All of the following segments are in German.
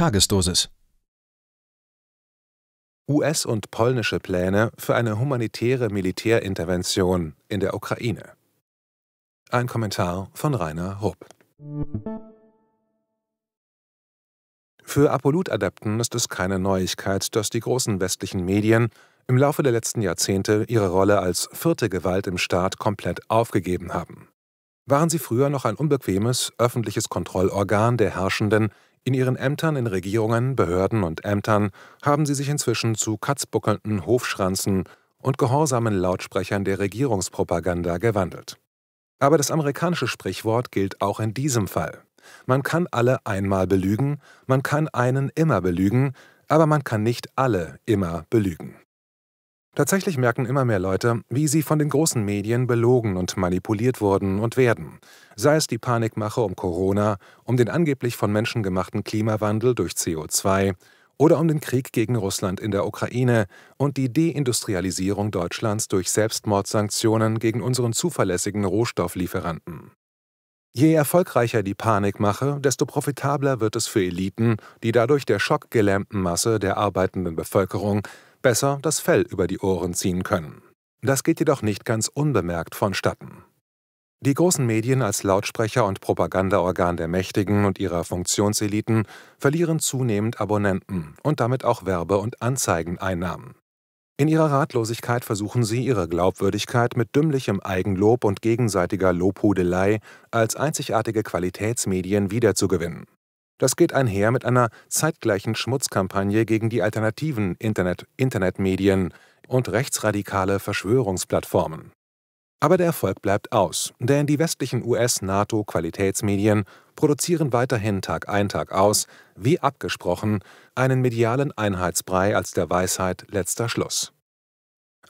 Tagesdosis. US- und polnische Pläne für eine humanitäre Militärintervention in der Ukraine. Ein Kommentar von Rainer Rupp. Für Apolut-Adepten ist es keine Neuigkeit, dass die großen westlichen Medien im Laufe der letzten Jahrzehnte ihre Rolle als vierte Gewalt im Staat komplett aufgegeben haben. Waren sie früher noch ein unbequemes öffentliches Kontrollorgan der Herrschenden in ihren Ämtern in Regierungen, Behörden und Ämtern haben sie sich inzwischen zu katzbuckelnden Hofschranzen und gehorsamen Lautsprechern der Regierungspropaganda gewandelt. Aber das amerikanische Sprichwort gilt auch in diesem Fall. Man kann alle einmal belügen, man kann einen immer belügen, aber man kann nicht alle immer belügen. Tatsächlich merken immer mehr Leute, wie sie von den großen Medien belogen und manipuliert wurden und werden, sei es die Panikmache um Corona, um den angeblich von Menschen gemachten Klimawandel durch CO2 oder um den Krieg gegen Russland in der Ukraine und die Deindustrialisierung Deutschlands durch Selbstmordsanktionen gegen unseren zuverlässigen Rohstofflieferanten. Je erfolgreicher die Panikmache, desto profitabler wird es für Eliten, die dadurch der schockgelähmten Masse der arbeitenden Bevölkerung besser das Fell über die Ohren ziehen können. Das geht jedoch nicht ganz unbemerkt vonstatten. Die großen Medien als Lautsprecher und Propagandaorgan der Mächtigen und ihrer Funktionseliten verlieren zunehmend Abonnenten und damit auch Werbe- und Anzeigeneinnahmen. In ihrer Ratlosigkeit versuchen sie, ihre Glaubwürdigkeit mit dümmlichem Eigenlob und gegenseitiger Lobhudelei als einzigartige Qualitätsmedien wiederzugewinnen. Das geht einher mit einer zeitgleichen Schmutzkampagne gegen die alternativen Internet Internetmedien und rechtsradikale Verschwörungsplattformen. Aber der Erfolg bleibt aus, denn die westlichen US-NATO-Qualitätsmedien produzieren weiterhin Tag ein, Tag aus, wie abgesprochen, einen medialen Einheitsbrei als der Weisheit letzter Schluss.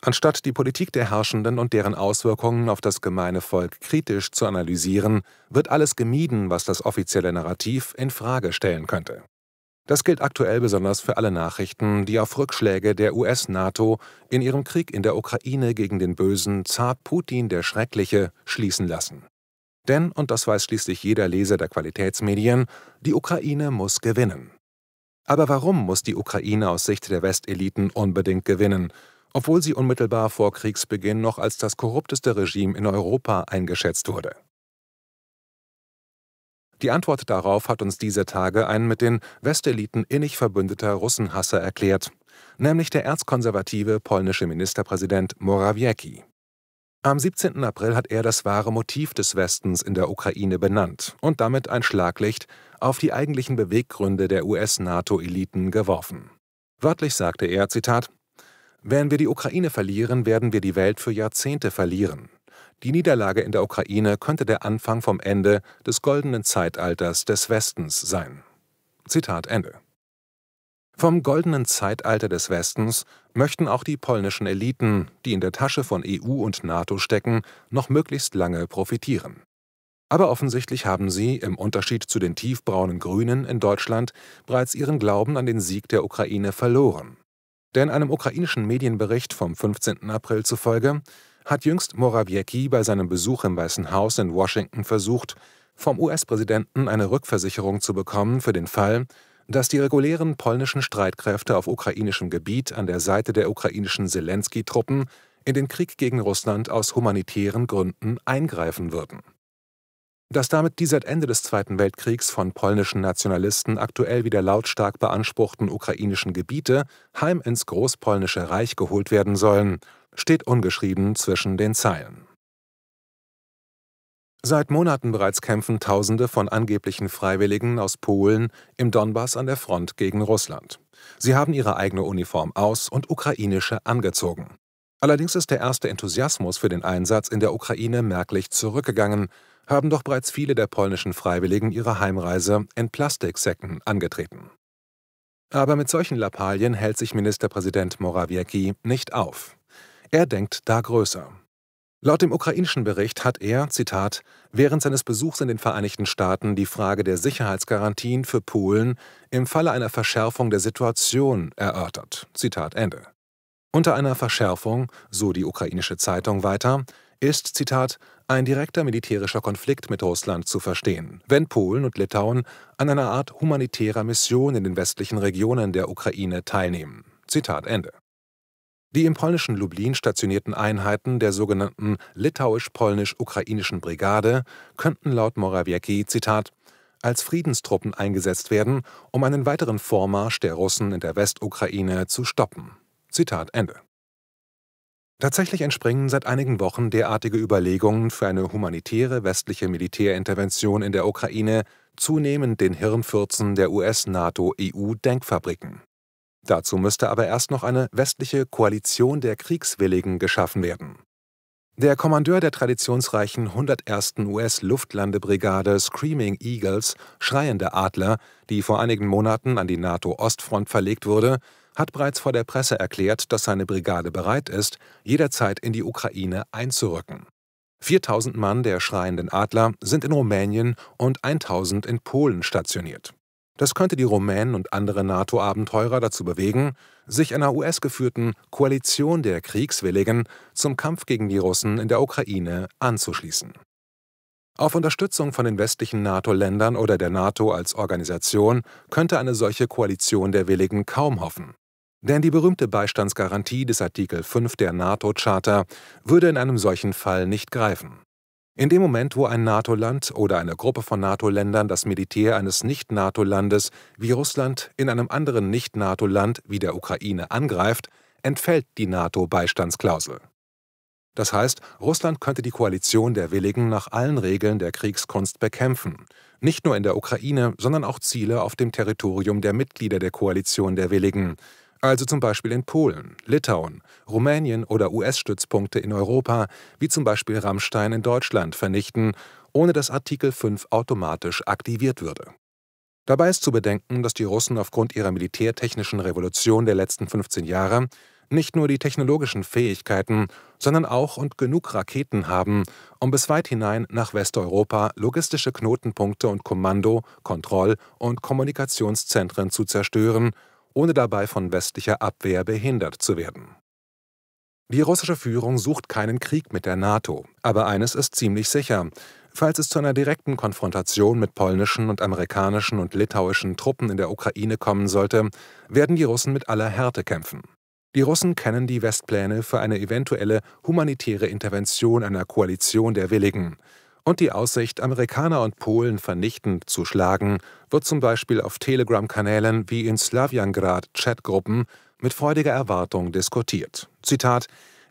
Anstatt die Politik der Herrschenden und deren Auswirkungen auf das gemeine Volk kritisch zu analysieren, wird alles gemieden, was das offizielle Narrativ in Frage stellen könnte. Das gilt aktuell besonders für alle Nachrichten, die auf Rückschläge der US-NATO in ihrem Krieg in der Ukraine gegen den bösen Zar Putin der Schreckliche schließen lassen. Denn, und das weiß schließlich jeder Leser der Qualitätsmedien, die Ukraine muss gewinnen. Aber warum muss die Ukraine aus Sicht der Westeliten unbedingt gewinnen obwohl sie unmittelbar vor Kriegsbeginn noch als das korrupteste Regime in Europa eingeschätzt wurde. Die Antwort darauf hat uns diese Tage ein mit den Westeliten innig verbündeter Russenhasser erklärt, nämlich der erzkonservative polnische Ministerpräsident Morawiecki. Am 17. April hat er das wahre Motiv des Westens in der Ukraine benannt und damit ein Schlaglicht auf die eigentlichen Beweggründe der US-NATO-Eliten geworfen. Wörtlich sagte er, Zitat, wenn wir die Ukraine verlieren, werden wir die Welt für Jahrzehnte verlieren. Die Niederlage in der Ukraine könnte der Anfang vom Ende des goldenen Zeitalters des Westens sein. Zitat Ende. Vom goldenen Zeitalter des Westens möchten auch die polnischen Eliten, die in der Tasche von EU und NATO stecken, noch möglichst lange profitieren. Aber offensichtlich haben sie, im Unterschied zu den tiefbraunen Grünen in Deutschland, bereits ihren Glauben an den Sieg der Ukraine verloren. Denn einem ukrainischen Medienbericht vom 15. April zufolge hat jüngst Morawiecki bei seinem Besuch im Weißen Haus in Washington versucht, vom US-Präsidenten eine Rückversicherung zu bekommen für den Fall, dass die regulären polnischen Streitkräfte auf ukrainischem Gebiet an der Seite der ukrainischen Zelensky-Truppen in den Krieg gegen Russland aus humanitären Gründen eingreifen würden dass damit die seit Ende des Zweiten Weltkriegs von polnischen Nationalisten aktuell wieder lautstark beanspruchten ukrainischen Gebiete heim ins Großpolnische Reich geholt werden sollen, steht ungeschrieben zwischen den Zeilen. Seit Monaten bereits kämpfen Tausende von angeblichen Freiwilligen aus Polen im Donbass an der Front gegen Russland. Sie haben ihre eigene Uniform aus und ukrainische angezogen. Allerdings ist der erste Enthusiasmus für den Einsatz in der Ukraine merklich zurückgegangen, haben doch bereits viele der polnischen Freiwilligen ihre Heimreise in Plastiksäcken angetreten. Aber mit solchen Lappalien hält sich Ministerpräsident Morawiecki nicht auf. Er denkt da größer. Laut dem ukrainischen Bericht hat er, Zitat, während seines Besuchs in den Vereinigten Staaten die Frage der Sicherheitsgarantien für Polen im Falle einer Verschärfung der Situation erörtert. Zitat Ende. Unter einer Verschärfung, so die ukrainische Zeitung weiter, ist, Zitat, ein direkter militärischer Konflikt mit Russland zu verstehen, wenn Polen und Litauen an einer Art humanitärer Mission in den westlichen Regionen der Ukraine teilnehmen. Zitat Ende. Die im polnischen Lublin stationierten Einheiten der sogenannten litauisch-polnisch-ukrainischen Brigade könnten laut Morawiecki, Zitat, als Friedenstruppen eingesetzt werden, um einen weiteren Vormarsch der Russen in der Westukraine zu stoppen. Zitat Ende. Tatsächlich entspringen seit einigen Wochen derartige Überlegungen für eine humanitäre westliche Militärintervention in der Ukraine zunehmend den Hirnfürzen der US-NATO-EU-Denkfabriken. Dazu müsste aber erst noch eine westliche Koalition der Kriegswilligen geschaffen werden. Der Kommandeur der traditionsreichen 101. US-Luftlandebrigade Screaming Eagles, Schreiende Adler, die vor einigen Monaten an die NATO-Ostfront verlegt wurde, hat bereits vor der Presse erklärt, dass seine Brigade bereit ist, jederzeit in die Ukraine einzurücken. 4000 Mann der Schreienden Adler sind in Rumänien und 1000 in Polen stationiert. Das könnte die Rumänen und andere NATO-Abenteurer dazu bewegen, sich einer US-geführten Koalition der Kriegswilligen zum Kampf gegen die Russen in der Ukraine anzuschließen. Auf Unterstützung von den westlichen NATO-Ländern oder der NATO als Organisation könnte eine solche Koalition der Willigen kaum hoffen. Denn die berühmte Beistandsgarantie des Artikel 5 der NATO-Charta würde in einem solchen Fall nicht greifen. In dem Moment, wo ein NATO-Land oder eine Gruppe von NATO-Ländern das Militär eines Nicht-NATO-Landes wie Russland in einem anderen Nicht-NATO-Land wie der Ukraine angreift, entfällt die NATO-Beistandsklausel. Das heißt, Russland könnte die Koalition der Willigen nach allen Regeln der Kriegskunst bekämpfen, nicht nur in der Ukraine, sondern auch Ziele auf dem Territorium der Mitglieder der Koalition der Willigen, also zum Beispiel in Polen, Litauen, Rumänien oder US-Stützpunkte in Europa, wie zum Beispiel Rammstein in Deutschland, vernichten, ohne dass Artikel 5 automatisch aktiviert würde. Dabei ist zu bedenken, dass die Russen aufgrund ihrer militärtechnischen Revolution der letzten 15 Jahre nicht nur die technologischen Fähigkeiten, sondern auch und genug Raketen haben, um bis weit hinein nach Westeuropa logistische Knotenpunkte und Kommando-, Kontroll- und Kommunikationszentren zu zerstören ohne dabei von westlicher Abwehr behindert zu werden. Die russische Führung sucht keinen Krieg mit der NATO, aber eines ist ziemlich sicher. Falls es zu einer direkten Konfrontation mit polnischen und amerikanischen und litauischen Truppen in der Ukraine kommen sollte, werden die Russen mit aller Härte kämpfen. Die Russen kennen die Westpläne für eine eventuelle humanitäre Intervention einer Koalition der Willigen, und die Aussicht, Amerikaner und Polen vernichtend zu schlagen, wird zum Beispiel auf Telegram-Kanälen wie in Slavjangrad-Chatgruppen mit freudiger Erwartung diskutiert. Zitat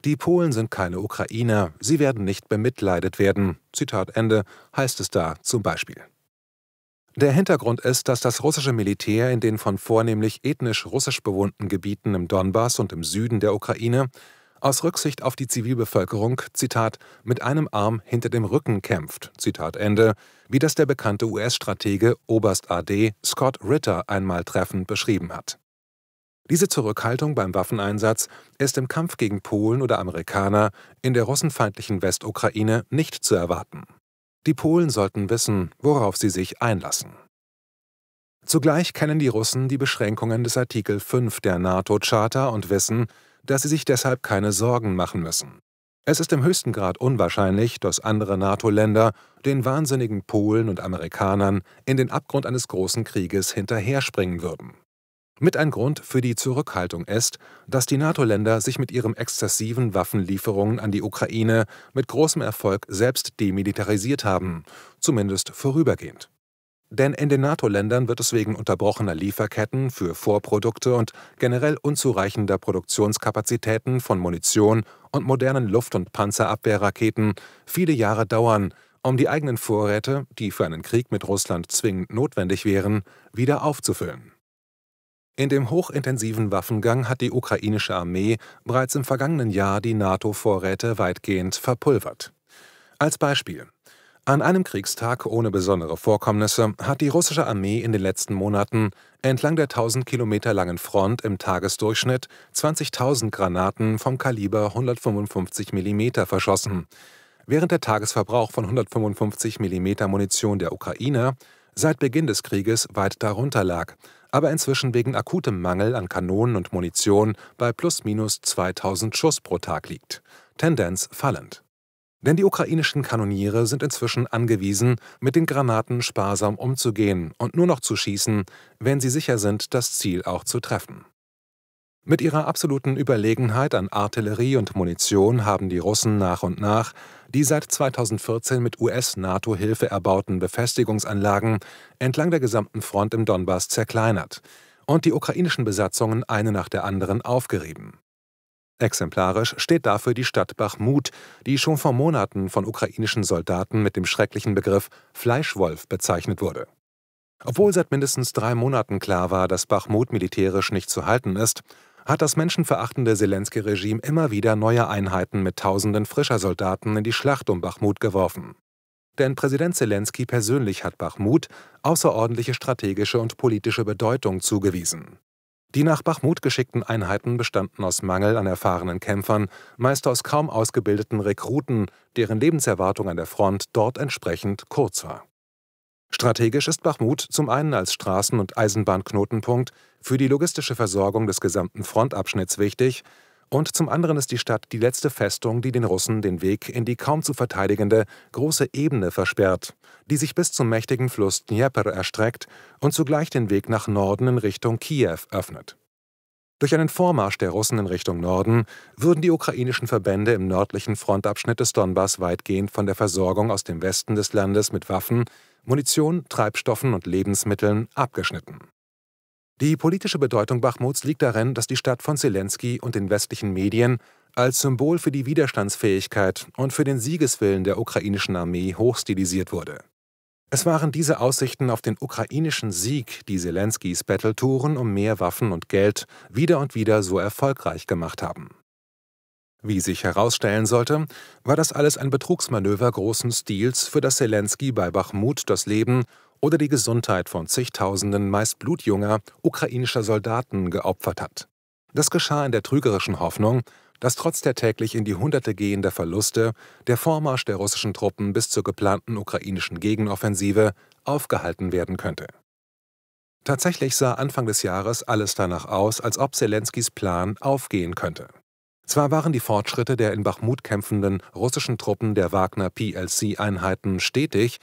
Die Polen sind keine Ukrainer, sie werden nicht bemitleidet werden. Zitat Ende heißt es da zum Beispiel. Der Hintergrund ist, dass das russische Militär in den von vornehmlich ethnisch russisch bewohnten Gebieten im Donbass und im Süden der Ukraine aus Rücksicht auf die Zivilbevölkerung, Zitat, mit einem Arm hinter dem Rücken kämpft, Zitat Ende, wie das der bekannte US-Stratege Oberst AD Scott Ritter einmal treffend beschrieben hat. Diese Zurückhaltung beim Waffeneinsatz ist im Kampf gegen Polen oder Amerikaner in der russenfeindlichen Westukraine nicht zu erwarten. Die Polen sollten wissen, worauf sie sich einlassen. Zugleich kennen die Russen die Beschränkungen des Artikel 5 der NATO-Charta und wissen, dass sie sich deshalb keine Sorgen machen müssen. Es ist im höchsten Grad unwahrscheinlich, dass andere NATO-Länder den wahnsinnigen Polen und Amerikanern in den Abgrund eines großen Krieges hinterherspringen würden. Mit ein Grund für die Zurückhaltung ist, dass die NATO-Länder sich mit ihren exzessiven Waffenlieferungen an die Ukraine mit großem Erfolg selbst demilitarisiert haben, zumindest vorübergehend. Denn in den NATO-Ländern wird es wegen unterbrochener Lieferketten für Vorprodukte und generell unzureichender Produktionskapazitäten von Munition und modernen Luft- und Panzerabwehrraketen viele Jahre dauern, um die eigenen Vorräte, die für einen Krieg mit Russland zwingend notwendig wären, wieder aufzufüllen. In dem hochintensiven Waffengang hat die ukrainische Armee bereits im vergangenen Jahr die NATO-Vorräte weitgehend verpulvert. Als Beispiel an einem Kriegstag ohne besondere Vorkommnisse hat die russische Armee in den letzten Monaten entlang der 1000 Kilometer langen Front im Tagesdurchschnitt 20.000 Granaten vom Kaliber 155 mm verschossen, während der Tagesverbrauch von 155 mm Munition der Ukrainer seit Beginn des Krieges weit darunter lag, aber inzwischen wegen akutem Mangel an Kanonen und Munition bei plus minus 2000 Schuss pro Tag liegt. Tendenz fallend. Denn die ukrainischen Kanoniere sind inzwischen angewiesen, mit den Granaten sparsam umzugehen und nur noch zu schießen, wenn sie sicher sind, das Ziel auch zu treffen. Mit ihrer absoluten Überlegenheit an Artillerie und Munition haben die Russen nach und nach die seit 2014 mit US-NATO-Hilfe erbauten Befestigungsanlagen entlang der gesamten Front im Donbass zerkleinert und die ukrainischen Besatzungen eine nach der anderen aufgerieben. Exemplarisch steht dafür die Stadt Bachmut, die schon vor Monaten von ukrainischen Soldaten mit dem schrecklichen Begriff Fleischwolf bezeichnet wurde. Obwohl seit mindestens drei Monaten klar war, dass Bachmut militärisch nicht zu halten ist, hat das menschenverachtende Zelensky-Regime immer wieder neue Einheiten mit Tausenden frischer Soldaten in die Schlacht um Bachmut geworfen. Denn Präsident Zelensky persönlich hat Bachmut außerordentliche strategische und politische Bedeutung zugewiesen. Die nach Bachmut geschickten Einheiten bestanden aus Mangel an erfahrenen Kämpfern, meist aus kaum ausgebildeten Rekruten, deren Lebenserwartung an der Front dort entsprechend kurz war. Strategisch ist Bachmut zum einen als Straßen- und Eisenbahnknotenpunkt für die logistische Versorgung des gesamten Frontabschnitts wichtig und zum anderen ist die Stadt die letzte Festung, die den Russen den Weg in die kaum zu verteidigende große Ebene versperrt, die sich bis zum mächtigen Fluss Dnieper erstreckt und zugleich den Weg nach Norden in Richtung Kiew öffnet. Durch einen Vormarsch der Russen in Richtung Norden würden die ukrainischen Verbände im nördlichen Frontabschnitt des Donbass weitgehend von der Versorgung aus dem Westen des Landes mit Waffen, Munition, Treibstoffen und Lebensmitteln abgeschnitten. Die politische Bedeutung Bachmuts liegt darin, dass die Stadt von Zelensky und den westlichen Medien als Symbol für die Widerstandsfähigkeit und für den Siegeswillen der ukrainischen Armee hochstilisiert wurde. Es waren diese Aussichten auf den ukrainischen Sieg, die Zelenskys Battletouren um mehr Waffen und Geld wieder und wieder so erfolgreich gemacht haben. Wie sich herausstellen sollte, war das alles ein Betrugsmanöver großen Stils, für das Zelensky bei Bachmut das Leben oder die Gesundheit von zigtausenden meist blutjunger ukrainischer Soldaten geopfert hat. Das geschah in der trügerischen Hoffnung, dass trotz der täglich in die Hunderte gehender Verluste der Vormarsch der russischen Truppen bis zur geplanten ukrainischen Gegenoffensive aufgehalten werden könnte. Tatsächlich sah Anfang des Jahres alles danach aus, als ob Zelenskys Plan aufgehen könnte. Zwar waren die Fortschritte der in Bachmut kämpfenden russischen Truppen der Wagner PLC-Einheiten stetig,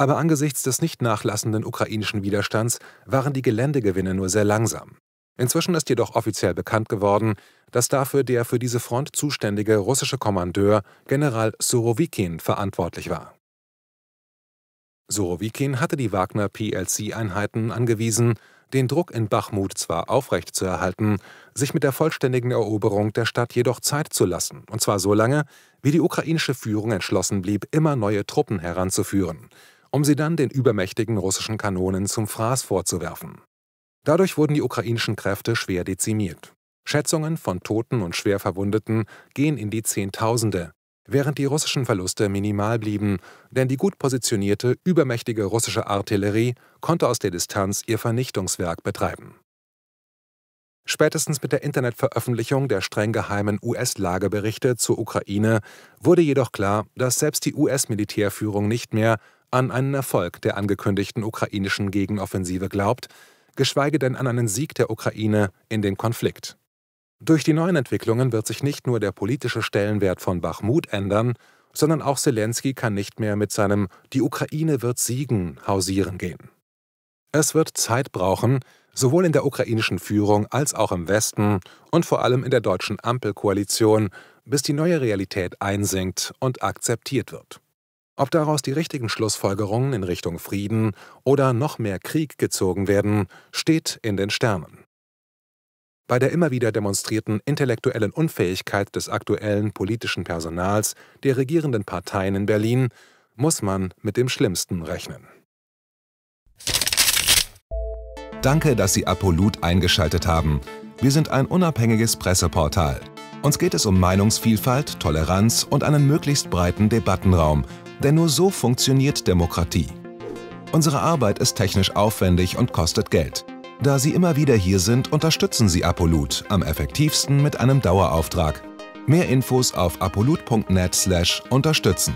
aber angesichts des nicht nachlassenden ukrainischen Widerstands waren die Geländegewinne nur sehr langsam. Inzwischen ist jedoch offiziell bekannt geworden, dass dafür der für diese Front zuständige russische Kommandeur General Surovikin verantwortlich war. Surovikin hatte die Wagner PLC-Einheiten angewiesen, den Druck in Bachmut zwar aufrechtzuerhalten, sich mit der vollständigen Eroberung der Stadt jedoch Zeit zu lassen, und zwar so lange, wie die ukrainische Führung entschlossen blieb, immer neue Truppen heranzuführen, um sie dann den übermächtigen russischen Kanonen zum Fraß vorzuwerfen. Dadurch wurden die ukrainischen Kräfte schwer dezimiert. Schätzungen von Toten und Schwerverwundeten gehen in die Zehntausende, während die russischen Verluste minimal blieben, denn die gut positionierte, übermächtige russische Artillerie konnte aus der Distanz ihr Vernichtungswerk betreiben. Spätestens mit der Internetveröffentlichung der streng geheimen US-Lageberichte zur Ukraine wurde jedoch klar, dass selbst die US-Militärführung nicht mehr an einen Erfolg der angekündigten ukrainischen Gegenoffensive glaubt, geschweige denn an einen Sieg der Ukraine in den Konflikt. Durch die neuen Entwicklungen wird sich nicht nur der politische Stellenwert von Bachmut ändern, sondern auch Zelensky kann nicht mehr mit seinem Die Ukraine wird siegen hausieren gehen. Es wird Zeit brauchen, sowohl in der ukrainischen Führung als auch im Westen und vor allem in der deutschen Ampelkoalition, bis die neue Realität einsinkt und akzeptiert wird. Ob daraus die richtigen Schlussfolgerungen in Richtung Frieden oder noch mehr Krieg gezogen werden, steht in den Sternen. Bei der immer wieder demonstrierten intellektuellen Unfähigkeit des aktuellen politischen Personals der regierenden Parteien in Berlin muss man mit dem Schlimmsten rechnen. Danke, dass Sie Apolut eingeschaltet haben. Wir sind ein unabhängiges Presseportal. Uns geht es um Meinungsvielfalt, Toleranz und einen möglichst breiten Debattenraum – denn nur so funktioniert Demokratie. Unsere Arbeit ist technisch aufwendig und kostet Geld. Da Sie immer wieder hier sind, unterstützen Sie Apolut am effektivsten mit einem Dauerauftrag. Mehr Infos auf apolut.net/unterstützen.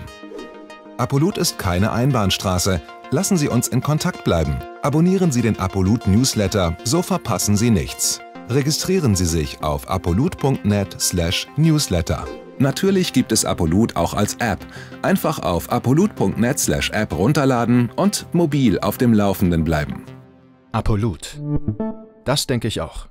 Apolut ist keine Einbahnstraße. Lassen Sie uns in Kontakt bleiben. Abonnieren Sie den Apolut Newsletter, so verpassen Sie nichts. Registrieren Sie sich auf apolut.net/newsletter. Natürlich gibt es Apolut auch als App. Einfach auf apolut.net/app runterladen und mobil auf dem Laufenden bleiben. Apolut. Das denke ich auch.